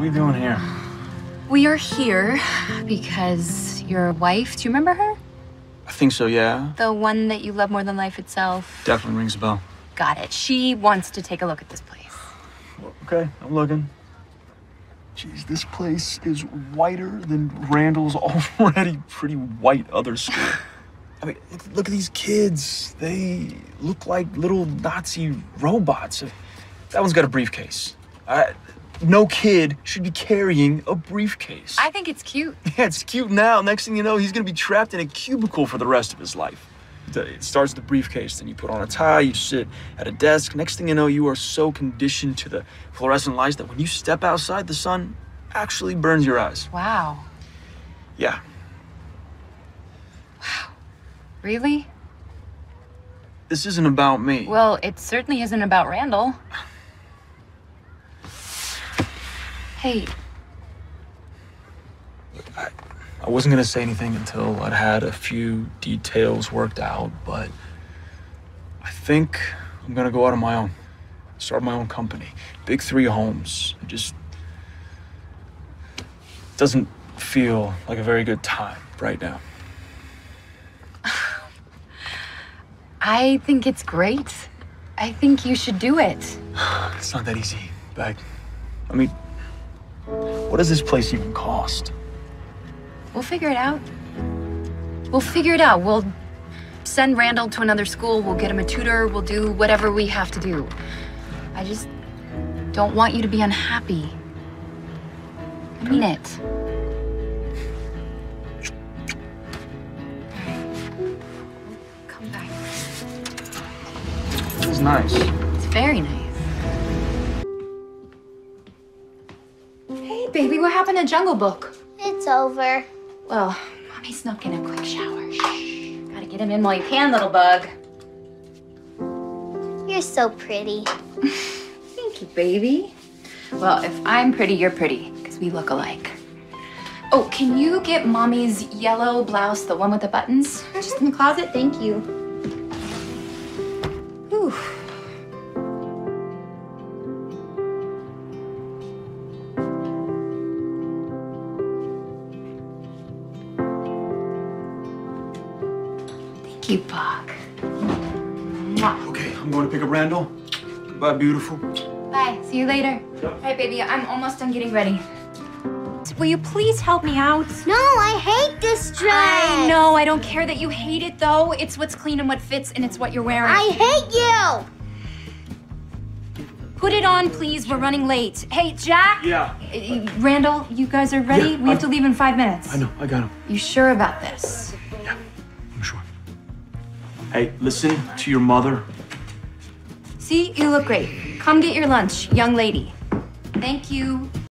What are we doing here? We are here because your wife, do you remember her? I think so, yeah. The one that you love more than life itself? Definitely rings a bell. Got it. She wants to take a look at this place. Okay, I'm looking. Jeez, this place is whiter than Randall's already pretty white other school. I mean, look, look at these kids. They look like little Nazi robots. That one's got a briefcase. I, no kid should be carrying a briefcase. I think it's cute. Yeah, it's cute now. Next thing you know, he's gonna be trapped in a cubicle for the rest of his life. It starts with the briefcase, then you put on a tie, you sit at a desk. Next thing you know, you are so conditioned to the fluorescent lights that when you step outside, the sun actually burns your eyes. Wow. Yeah. Wow. Really? This isn't about me. Well, it certainly isn't about Randall. Hey, I, I wasn't gonna say anything until I'd had a few details worked out, but I think I'm gonna go out on my own. Start my own company. Big three homes. It just doesn't feel like a very good time right now. I think it's great. I think you should do it. It's not that easy, Beck. I mean, what does this place even cost? We'll figure it out. We'll figure it out. We'll send Randall to another school. We'll get him a tutor. We'll do whatever we have to do. I just don't want you to be unhappy. I mean it. Come back. This is nice. It's very nice. What happened to Jungle Book? It's over. Well, mommy snuck in a quick shower. Shh. Gotta get him in while you can, little bug. You're so pretty. Thank you, baby. Well, if I'm pretty, you're pretty, because we look alike. Oh, can you get mommy's yellow blouse, the one with the buttons? Just in the mm-hmm. closet, thank you. You, Bog. Mwah. Okay, I'm going to pick up Randall. Goodbye, beautiful. Bye. See you later. All right, baby. I'm almost done getting ready. Will you please help me out? No, I hate this dress. I know. I don't care that you hate it, though. It's what's clean and what fits, and it's what you're wearing. I hate you. Put it on, please. We're running late. Hey, Jack. Yeah. Uh, Randall, you guys are ready? Yeah, we have I- to leave in five minutes. I know, I got him. You sure about this? Hey, listen to your mother. See, you look great. Come get your lunch, young lady. Thank you.